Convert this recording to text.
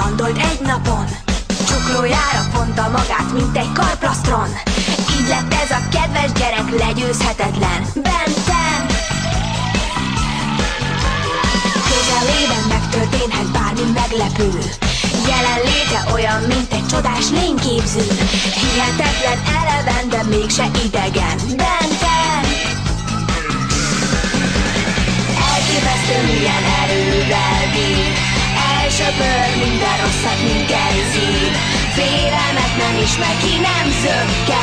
gondolt egy napon. Csuklójára fonta magát, mint egy karplastron Így lett ez a kedves gyerek legyőzhetetlen. Benten Közelében megtörténhet bármi meglepő. Jelenléte olyan, mint egy csodás lényképző. Hihetetlen eleven, de mégse idegen. Benten Elképesztő milyen erővel bír. Elsöpör rosszat, mint gejzír Félelmet nem ismer, ki nem zökkel